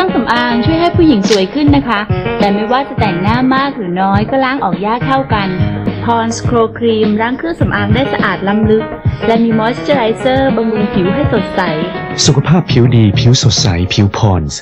รื่องสำอางช่วยให้ผู้หญิงสวยขึ้นนะคะ แต่ไม่ว่าจะแต่งหน้ามากหรือน้อยก็ล้างออกยากเท่ากัน Pond's Cold Cream ล้างเครื่องสำอางได้สะอาดล้ำลึก และมีมอยส์เจอไรเซอร์บำรุงผิวให้สดใส สุขภาพผิวดีผิวสดใสผิว Pond's